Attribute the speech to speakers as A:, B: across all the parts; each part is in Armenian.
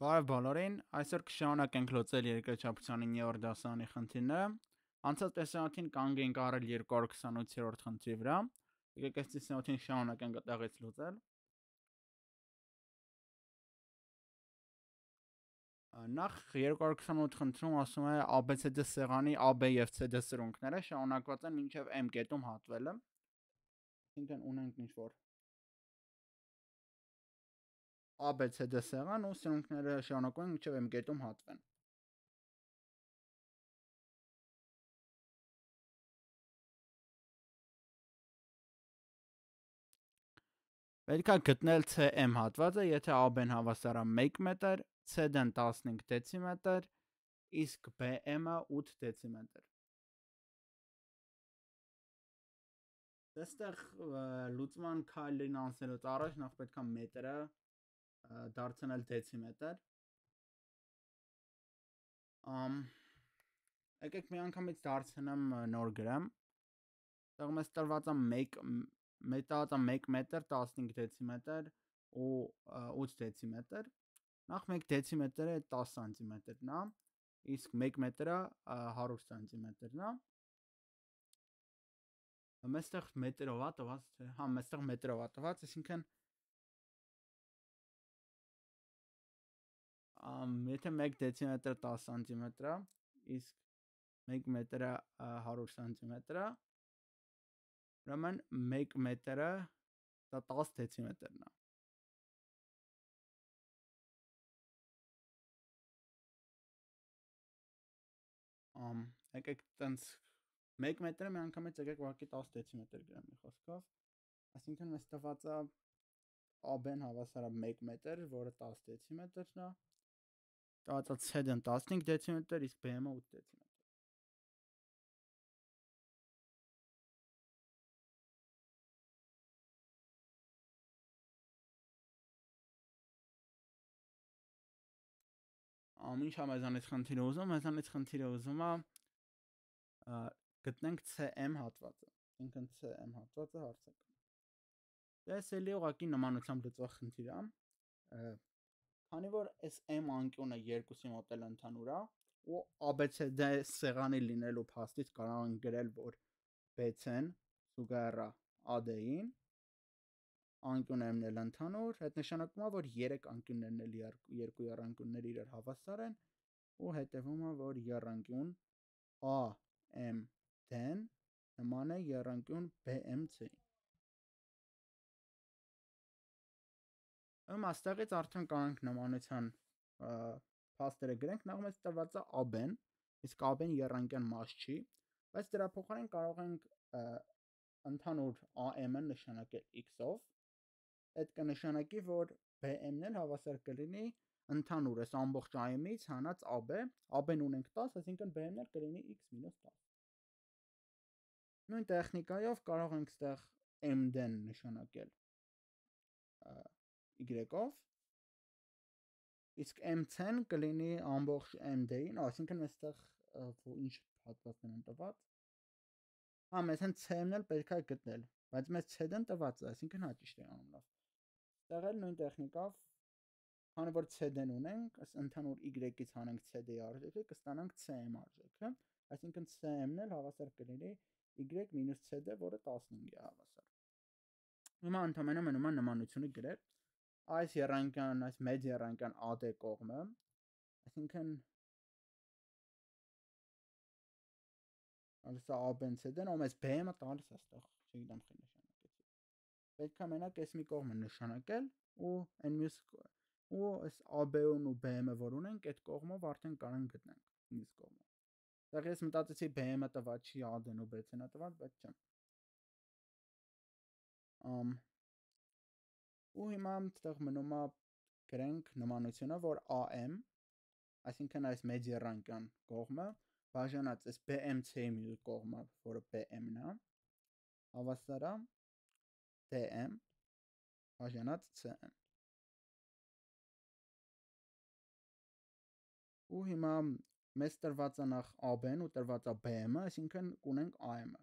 A: Բարև բոլորին, այսօր կշարունակենք լուծել երկրաչափության 9-րդ դասարանի խնդիրները։ Անցած տեսանյութին կանգ էինք առել 228-րդ խնդրի վրա։ Եկեք այս տեսանյութին շարունակենք այդտեղից լուծել։ Նախ 228 խնդրում ասում է ABCD սեղանի AB եւ CD սրունքները շարունակված են մինչեւ M կետում հատվելը։ Այսինքն ունենք ինչ-որ ABCD սեղան ու սրունքները շարունակում են մինչև M կետում հատվեն։ Պետք է գտնել CM հատվածը, եթե AB-ն հավասար է 1 մետր, CD-ն 15 դեցիմետր, իսկ BM-ը 8 դեցիմետր։ Այստեղ լուծման քայլերին անցնելուց առաջ նախ պետք է մետրը դարձնել դեցիմետր։ Ամ եկեք մի անգամից դարձնեմ նոր գրեմ։ Այդտեղ մեզ տրված է 1 մետաղը 1 մետր 15 դեցիմետր ու 8 դեցիմետր։ Նախ 1 դեցիմետրը 10 սանտիմետրն է, իսկ 1 մետրը 100 սանտիմետրն է։ Մեստեղ մետրով է տված, թե հա, մեստեղ մետրով է տված, այսինքն եթե 1 դեցիմետրը 10 սանտիմետր է, իսկ 1 մետրը 100 սանտիմետր է, ուրեմն 1 մետրը դա 10 դեցիմետրն է։ Ամ եկեք տենց 1 մետրը մի անգամից եկեք ուղղակի 10 դեցիմետր գրեմ մի խոսքով։ Այսինքն մեզ տված է AB-ն հավասար է 1 մետր, որը 10 դեցիմետրն է Տված CD-ն 15 դեցիմետր, իսկ BM-ը 8 դեցիմետր։ Ամ ինչ է մեզանից խնդիրը ուզում, մեզանից խնդիրը ուզում է գտնենք CM հատվածը։ Ինքն CM հատվածը հարցակը։ Ես էլի ուղակի նմանությամբ լուծող խնդիր է Քանի որ այս M անկյունը երկուսի մոտ էլ ընդհանուր է ու ABCD սեղանի լինելու փաստից կարող ենք գրել, որ BC-ն զուգահեռ է AD-ին, անկյուն M-ն էլ ընդհանուր, այդ նշանակում է, որ 3 անկյուններն էլ երկու եռանկյուններ իրար հավասար են ու հետևում է, որ եռանկյուն AMD-ն նման է եռանկյուն BMC-ի։ Ում աստեղից արդեն կանենք նմանության փաստերը գրենք, նախ մեզ տրված է AB-ն, իսկ AB-ն երանգյան մաս չի, բայց դրա փոխարեն կարող ենք ընդհանուր AM-ը նշանակել x-ով։ Այդ կնշանակի, որ BM-ն էլ հավասար կլինի ընդհանուր էս ամբողջ AM-ից հանած AB, AB-ն ունենք 10, այսինքն BM-ն էլ կլինի x 10։ Նույն տեխնիկայով կարող ենք ստեղ MD-ն նշանակել y-ով իսկ MC-ն կլինի ամբողջ MD-ին, այսինքն այստեղ ինչ հատվածներ են տված։ Հա, մեզ հենց C-ն էլ պետք է գտնել, բայց մեզ C-ն տված է, այսինքն հա ճիշտ է անում լավ։ Այստեղ էլ նույն տեխնիկով քանի որ CD-ն ունենք, ըստ ընդհանուր y-ից հանենք CD-ի արժեքը, կստանանք CM արժեքը, այսինքն CM-ն էլ հավասար կլինի y - CD, որը 15-ի է հավասար։ Հիմա ընդհանրապես մնում է նմանությունը գրել այս երանգյան, այս մեծ երանգյան AD կողմը, այսինքն Ալսա AB-ն CD-ն, ում էս B-ը տալիս է այստեղ, չգիտեմ խի նշանակեցի։ Պետք է մենակ այս մի կողմը նշանակել ու այն մյուս ու այս AB-ն ու B-ը որ ունենք, այդ կողմով արդեն կարող գտնենք մյուս կողմը։ Դեռ ես մտածեցի B-ը տված չի AD-ն ու B-ն տված, բայց չէ։ Ամ ու հիմա այդտեղ մնում է գրենք նմանությունը, որ AM, այսինքն այս մեծ երանգյան կողմը բաժանած այս BMC-ի մի կողմը, որը BM-ն է, հավասար է DM բաժանած CN։ Ու հիմա մեզ տրված է նախ AB-ն ու տրված է BM-ը, այսինքն կունենք AM-ը։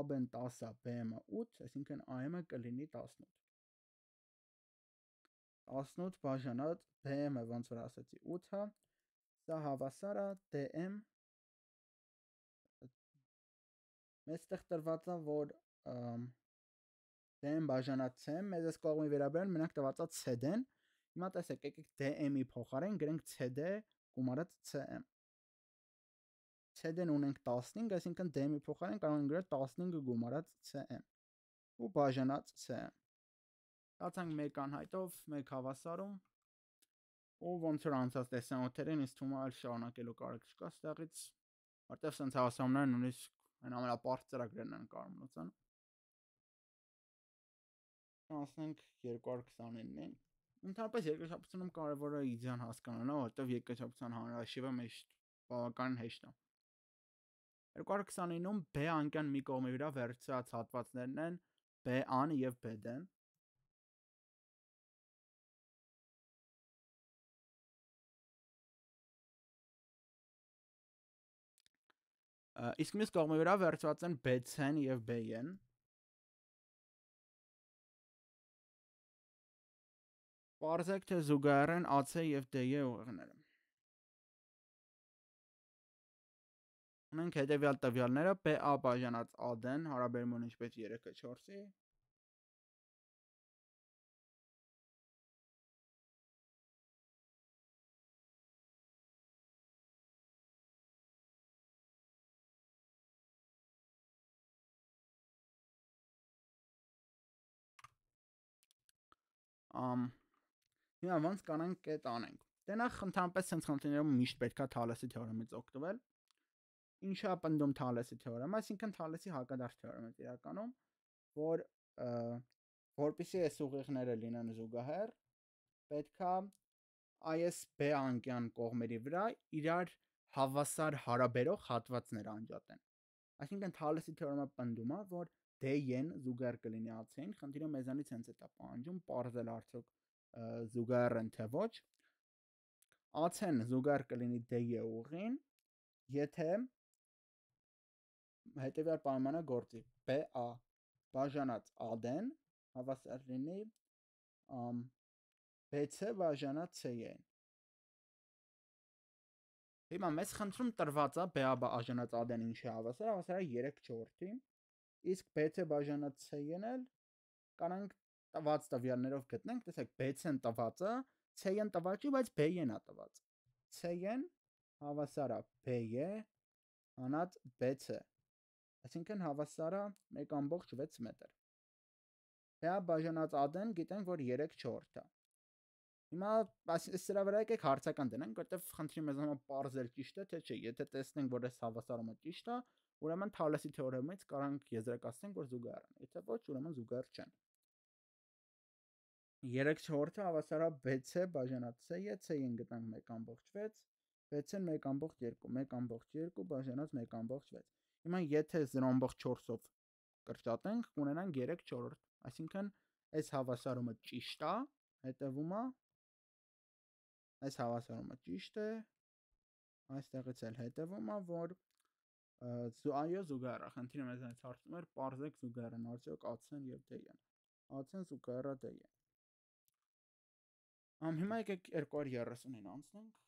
A: AB-ն 10 է, BM-ը 8, այսինքն AM-ը կլինի 18 18 բաժանած dm-ը ոնց որ ասացի 8-ը սա հավասար է dm մեզ տեղ տրված է որ dm բաժանած c մեզ այս կողմի վերաբերյալ մենակ տված է cd-ն հիմա տեսեք եկեք dm-ի փոխարեն գրենք cd գումարած cm cd-ն ունենք 15 այսինքն dm-ի փոխարեն կարող ենք գրել 15 գումարած cm ու բաժանած cm Ստացանք մեկ անհայտով, մեկ հավասարում ու ոնց որ անցած տեսանյութերին ինձ թվում է այլ շարունակելու կարիք չկա ստեղից, որտեղ սենց հավասարումները նույնիսկ այն ամենապարզ ծրագրերն են կարող մնացան։ Անցնենք 229-ին։ Ընդհանրապես երկրաչափությունում կարևորը իդեան հասկանալն է, որտեղ երկրաչափության հանրաշիվը միշտ բավականին հեշտ է։ 229-ում B անկյան մի կողմի վրա վերցրած հատվածներն են B-ան եւ B-դն Իսկ մյուս կողմի վրա վերցված են BC-ն եւ B-ն։ Պարզեք թե զուգահեռ են AC եւ D-ի ուղիղները։ Ունենք հետեւյալ տվյալները. PA բաժանած AD-ն հարաբերումն ինչպես 3-ը 4-ի ամ հիմա ոնց կանենք այդ անենք դե նախ ընդհանրապես sense խնդիրներում միշտ պետքա Թալեսի թեորեմից օգտվել ինչա պնդում Թալեսի թեորեմը այսինքն Թալեսի հակադարձ թեորեմը իրականում որ որպեսզի այս ուղիղները լինեն զուգահեռ պետքա այս B անկյան կողմերի վրա իրար հավասար հարաբերող հատվածներ անջատեն այսինքն Թալեսի թեորեմը պնդում է որ D-ն զուգահեռ կլինի AC-ին, խնդիրը մեզանից հենց է դա պահանջում, parzել արդյոք զուգահեռ են թե ոչ։ AC-ն զուգահեռ կլինի D-ի ուղին, եթե հետևյալ պայմանը գործի BA բաժանած AD-ն հավասար լինի BC բաժանած C-ին։ Հիմա մեզ խնդրում տրված է BA բաժանած AD-ն ինչի հավասար, հավասար է 3/4-ի իսկ BC բաժանած C-ն էլ կանանք տված տվյալներով գտնենք, տեսեք BC-ն տվածը, C-ն տված չի, բայց B-ն է տված։ C-ն հավասար է B-ը հանած BC։ Այսինքն հավասար է 1.6 մետր։ Դա բաժանած AD-ն գիտենք, որ 3/4 է։ Հիմա սրա վրա եկեք հարցական դնենք, որտեվ խնդրի մեզ համար parzel ճիշտ է, թե չէ։ Եթե տեսնենք, որ այս հավասարումը ճիշտ է, ուրեմն Թալեսի թեորեմից կարանք եզրակացնենք, որ զուգահեռ են։ Եթե ոչ, ուրեմն զուգահեռ չեն։ 3/4-ը հավասար է BC բաժանած C-ը, C-ին գտանք 1.6, BC-ն 1.2, 1.2 բաժանած 1.6։ Հիմա եթե 0.4-ով կրճատենք, կունենանք 3/4, այսինքն այս հավասարումը ճիշտ է, հետևում է այս հավասարումը ճիշտ է, այստեղից էլ հետևում է, որ այո զուգահեռ է խնդիրը մեզանից հարցնում էր parzեք զուգահեռն արդյոք AC-ն եւ D-ն AC-ն զուգահեռ է D-ին Ամ հիմա եկեք 230-ին անցնենք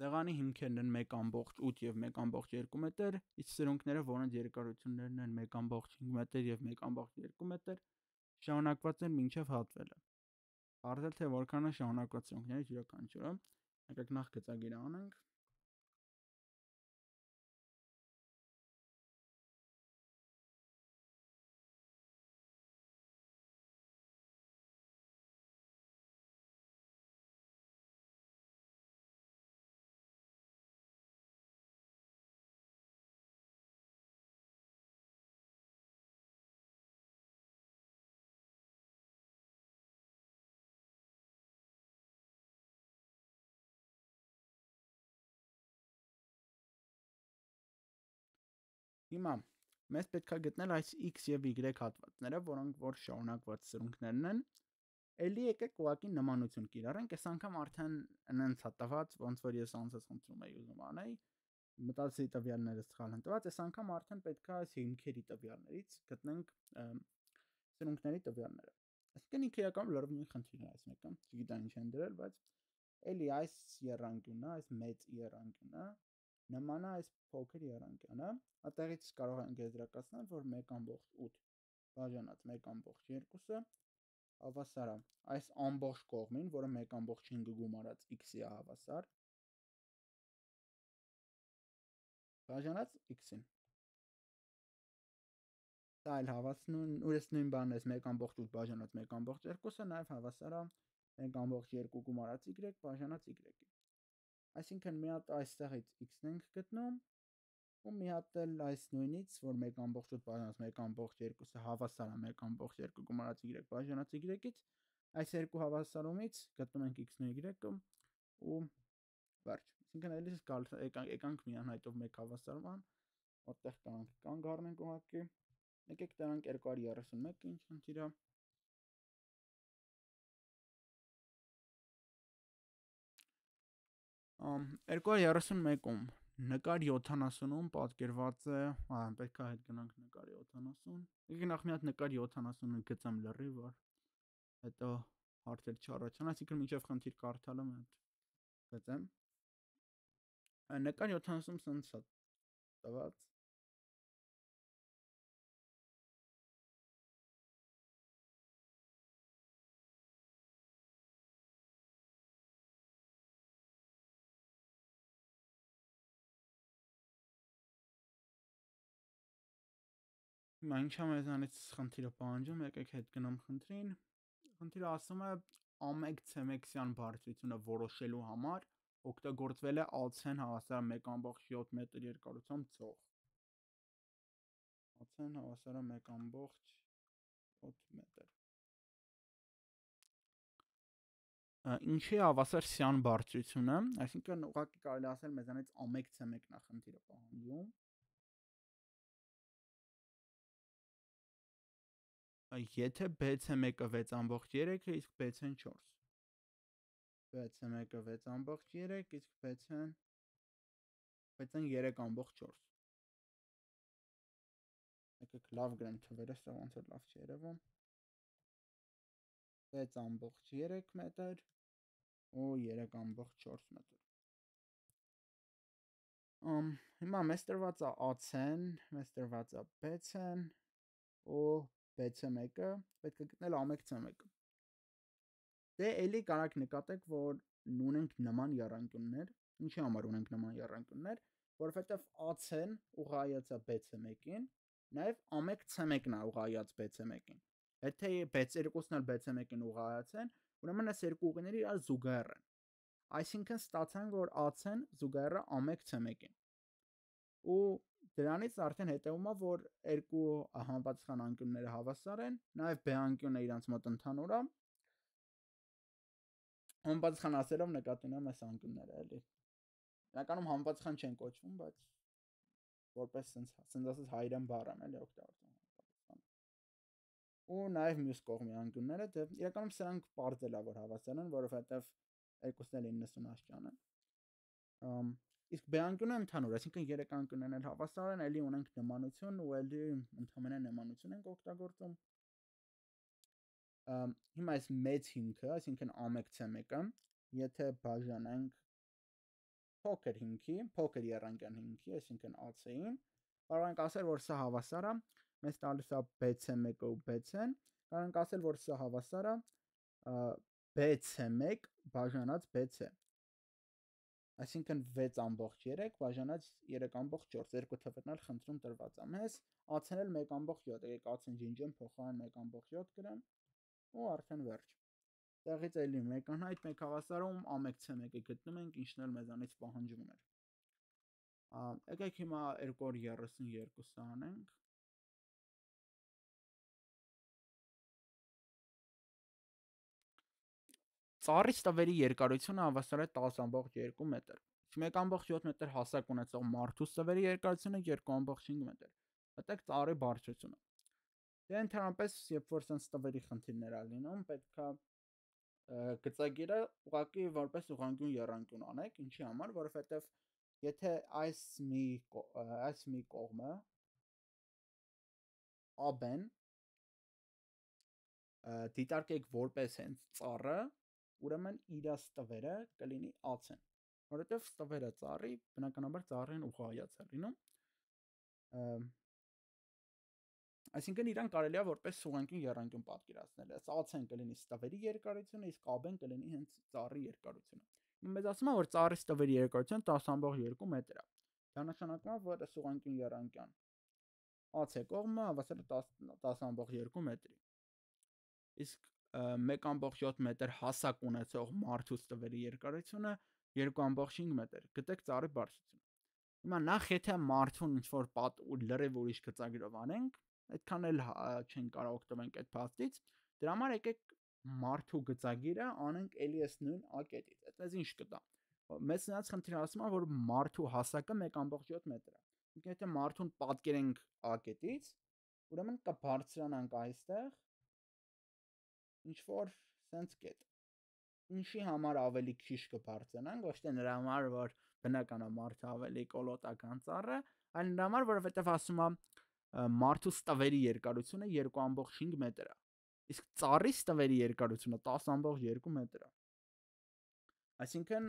A: Տեղանի հիմքերն են 1.8 եւ 1.2 մետր, իսկ սրունքները, որոնց երկարություններն են 1.5 մետր եւ 1.2 մետր, շարունակված են մինչև հատվելը։ Արձել թե որքան է շարունակված սրունքների յուրաքանչյուրը։ Եկեք նախ գծագիրը անենք։ Հիմա մեզ պետք է գտնել այս x եւ y հատվածները, որոնք որ շարունակված սրունքներն են։ Էլի եկեք ուղակի նմանություն կիրառենք, այս անգամ արդեն նենց հատված, ոնց որ ես անցած խնդրում եի ուզում անեի, մտածի տվյալները սխալ ընտրված, այս անգամ արդեն պետք է այս հիմքերի տվյալներից գտնենք սրունքների տվյալները։ Այսինքն ինքը իրականում լրիվ խնդիր է այս մեկը, չգիտեմ ինչ են դրել, բայց էլի այս երանգյունը, այս մեծ երանգյունը նման է այս փոքր երանգյանը, այդտեղից կարող ենք եզրակացնել, որ 1.8 բաժանած 1.2-ը հավասար է այս ամբողջ կողմին, որը 1.5 գումարած x-ի է հավասար, բաժանած x-ին։ Դա էլ հավասնուն, ուրես նույն բանն էս 1.8 բաժանած 1.2-ը նաև հավասար է 1.2 գումարած y բաժանած y-ի։ Այսինքն մի հատ այստեղից x-ն ենք գտնում ու մի հատ էլ այս նույնից, որ 1.8 բաժանած 1.2-ը հավասար է 1.2 գումարած y բաժանած y-ից, այս երկու հավասարումից գտնում ենք x-ն ու y-ը ու վերջ։ Այսինքն էլի եկանք միանհայտով մեկ հավասարման, որտեղ կանք կանգ առնենք ուղղակի Եկեք դրանք 231-ը ինչ խնդիր է։ 231-ում նկար 70-ում պատկերված է, հա, պետք է հետ գնանք նկար 70։ Եկեք նախ մի հատ նկար 70-ը գծեմ լրի, որ հետո հարցեր չառաջան, այսինքն մինչև խնդիր կարդալը մի հատ գծեմ։ Նկար 70-ում սենց է տված Հիմա ինչա մեզանից խնդիրը պահանջում, եկեք հետ գնամ խնդրին։ Խնդիրը ասում է ամեկ ցեմեքսյան բարձրությունը որոշելու համար օգտագործվել է ալցեն հավասար 1.7 մետր երկարությամբ ծող։ Ալցեն հավասար է 1.7 մետր։ Ինչի հավասար սյան բարձրությունը, այսինքն ուղղակի կարելի ասել մեզանից ամեկ ցեմեկն է խնդիրը պահանջում եթե BC1-ը 6.3-ը, իսկ BC-ն 4։ BC1-ը 6.3, իսկ BC-ն BC-ն 3.4։ Եկեք լավ գրեմ թվերը, սա ոնց որ լավ չի երևում։ 6.3 մետր ու 3.4 մետր։ Ամ հիմա մեզ տրված է AC-ն, մեզ տրված է BC-ն ու BC1-ը, պետք է գտնել AMEC-C1-ը։ Դե էլի կարաք նկատեք, որ ունենք նման երանգյուններ, ինչի համար ունենք նման երանգյուններ, որովհետև AC-ն ուղղայած է BC1-ին, նաև AMEC-C1-ն է ուղղայած BC1-ին։ Եթե BC2-ն էլ BC1-ին ուղղայած են, ուրեմն այս երկու ուղիները իրար զուգահեռ են։ Այսինքն ստացանք, որ AC-ն զուգահեռ է AMEC-C1-ին։ Ու Դրանից արդեն հետևում է, որ երկու համապատասխան անկյունները հավասար են, նաև B անկյունը իրանց մոտ ընդհանուր է։ Համապատասխան ասելով նկատի ունեմ այս անկյունները, էլի։ Իրականում համապատասխան չեն կոչվում, բայց որպես sense sense ասած հայերեն բառ են, էլի օգտագործում համապատասխան։ Ու նաև մյուս կողմի անկյունները, դե իրականում սրանք բարձել է որ հավասար են, որովհետև երկուսն էլ 90 աշճան են։ Ամ Իսկ B անկյունը ընդհանուր, այսինքն երեք անկյուններն էլ հավասար են, ելի ունենք նմանություն ու ելի ընդհանրապես նմանություն ենք օգտագործում։ Հիմա այս մեծ հիմքը, այսինքն A1C1-ը, եթե բաժանենք փոքր հիմքի, փոքր երանգյան հիմքի, այսինքն AC-ին, կարող ենք ասել, որ սա հավասար է, մեզ տալիս է BC1 ու BC-ն, կարող ենք ասել, որ սա հավասար է BC1 բաժանած BC Այսինքն 6.3 բաժանած 3.4 երկու թվերն էլ խնդրում տրված է մեզ, ացն էլ 1.7, եկեք ացն ջինջեմ փոխարեն 1.7 գրեմ ու արդեն վերջ։ Տեղից էլի մեկանհայտ մեկ հավասարում ամեկցե1-ը գտնում ենք, ինչն էլ մեզանից պահանջվում էր։ Եկեք հիմա 232-ը անենք։ Ծառից տվերի երկարությունը հավասար է 10.2 մետր։ 1.7 մետր հասակ ունեցող մարդուս տվերի երկարությունը 2.5 մետր։ Մտեք ծառի բարձրությունը։ Դե ընդհանրապես, երբ որ sense տվերի խնդիրներ ա լինում, պետքա գծագիրը ուղակի որպես ուղանկյուն երանկյուն անեք, ինչի համար, որովհետև եթե այս մի այս մի կողմը AB-ն դիտարկեք որպես հենց ծառը, ուրեմն իր ստվերը կլինի ացեն։ Որովհետև ստվերը ծառի բնականաբար ծառին ուղղայաց է լինում։ Այսինքն իրան կարելի է որպես սուղանկյուն երանգյուն պատկերացնել։ Այս ացեն կլինի ստվերի երկարությունը, իսկ աբեն կլինի հենց ծառի երկարությունը։ Մեզ ասում է, որ ծառի ստվերի երկարությունը 10.2 մետր է։ Դա նշանակում է, որ սուղանկյուն երանգյան AC կողմը հավասար է 10.2 մետրի։ Իսկ 1.7 մետր հասակ ունեցող մարդու ստվերի երկարությունը 2.5 մետր։ Գտեք ծառի բարձրությունը։ Հիմա նախ եթե մարդուն ինչ որ պատ ու լրիվ ուրիշ գծագրով անենք, այդքան էլ չեն կարող օգտվենք այդ փաստից։ Դրա համար եկեք մարդու գծագիրը անենք էս նույն ակետից։ Այդպես ինչ կտա։ Մեծ նրանց խնդիրը ասում է, որ մարդու հասակը 1.7 մետր է եթե մարդուն պատկերենք ակետից, ուրեմն կբարձրանանք այստեղ ինչ որ sense կետ։ Ինչի համար ավելի քիչ կբարձրանանք, ոչ թե նրա համար, որ բնական է մարդը ավելի կոլոտական ծառը, այլ նրա համար, որովհետև ասում է մարդու ստվերի երկարությունը 2.5 մետր է։ Իսկ ծառի ստվերի երկարությունը 10.2 մետր է։ Այսինքն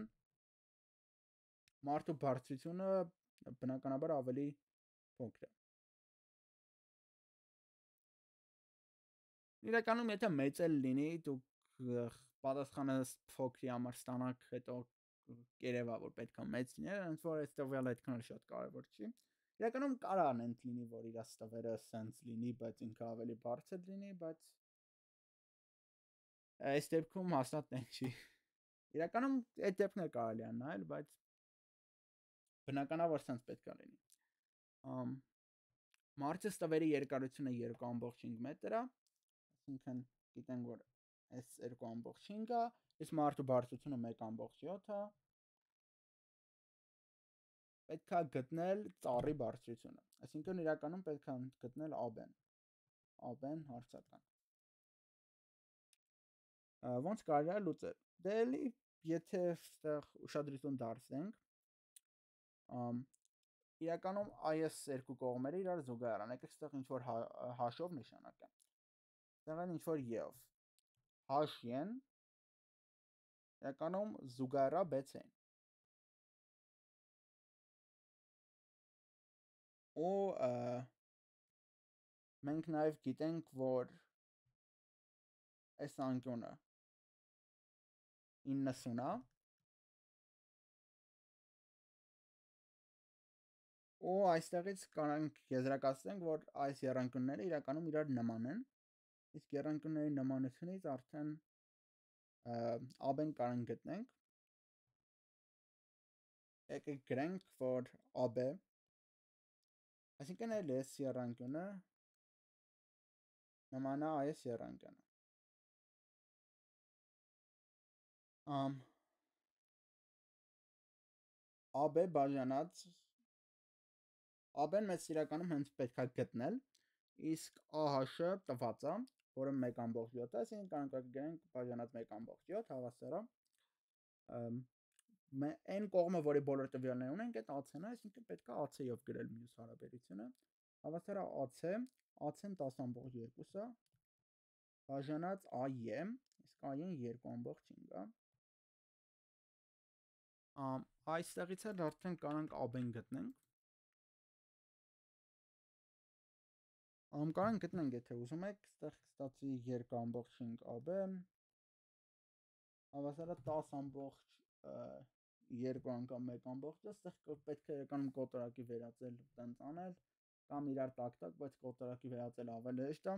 A: մարդու բարձրությունը բնականաբար ավելի փոքր է։ Իրականում եթե մեծ էլ լինի, դուք պատասխանը փոքրի համար ստանաք, հետո կերևա որ պետքա մեծ լինի, այնց որ այս տվյալը այդքան շատ կարևոր չի։ Իրականում կարա անենք լինի, որ իր ստվերը sense լինի, բայց ինքը ավելի բարձր լինի, բայց այս դեպքում հաստատ տեն չի։ Իրականում այդ դեպքն է կարելի անալ, բայց բնականաբար sense պետք է լինի։ Ամ Մարտը ստվերի երկարությունը 2.5 մետր է, այսինքն գիտենք որ այս 2.5-ը, իսկ մարտու բարձրությունը 1.7 է։ Պետք է գտնել ծառի բարձրությունը։ Այսինքն իրականում պետք է գտնել AB-ն։ AB-ն հարցական։ Ոնց կարելի է լուծել։ Դե էլի եթե այստեղ ուշադրություն դարձնենք, իրականում այս երկու կողմերը իրար զուգահեռ են։ Եկեք այստեղ ինչ որ հաշով նշանակեմ։ Են ինչ որ եւ հաշ-ն իրականում զուգահեռա բեցեն։ Ու մենք նաև գիտենք, որ այս անկյունը 90 է ու այստեղից կարանք եզրակացնենք, որ այս երանգունները իրականում իրար նման են, իսկ երանգունների նմանությունից արդեն AB-ն կարանք գտնենք, եկեք գրենք, որ AB, այսինքն էլ այս երանգունը նման է այս երանգանը։ Ամ AB բաժանած AB-ն մեծ իրականում հենց պետք է գտնել, իսկ AH-ը տված է, որը 1.7 է, այսինքն կարող ենք բաժանած 1.7 հավասար է այն կողմը, որի բոլոր տվյալները ունենք, այդ AC-ն է, այսինքն պետք է AC-ով գրել մյուս հարաբերությունը։ Հավասար է AC, AC-ն 10.2 է, բաժանած AE, իսկ AE-ն 2.5 է։ Ամ այստեղից էլ արդեն կարանք AB-ն գտնենք Անկարան գտնենք, եթե ուզում եք, ստեղ ստացի 2.5 AB հավասար է 10 ամբողջ 2 անգամ 1 ամբողջը, ստեղ պետք է եկանում կոտորակի վերածել տենց անել, կամ իրար տակ-տակ, բայց կոտորակի վերածել ավելի հեշտ է,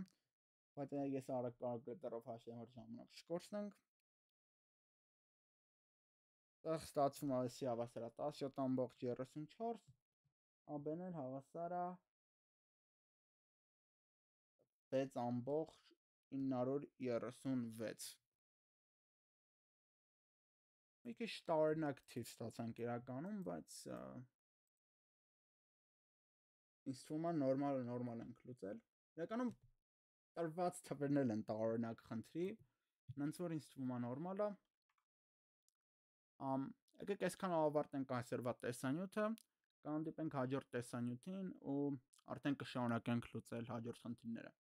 A: բայց ես արագ կարող գրտերով հաշվեմ, որ ժամանակ չկորցնենք։ Ստեղ ստացվում է ասի հավասար է 17.34, AB-ն էլ հավասար է 6.936 մի քիչ տարօրինակ թիվ ստացանք իրականում, բայց ինձ թվում է նորմալ նորմալ ենք լուծել։ Իրականում տրված թվերն են տարօրինակ խնդրի, նենց որ ինձ թվում է նորմալ է։ Ամ եկեք այսքան ավարտենք այսօրվա տեսանյութը, կհանդիպենք հաջորդ տեսանյութին ու արդեն կշարունակենք լուծել հաջորդ խնդիրները։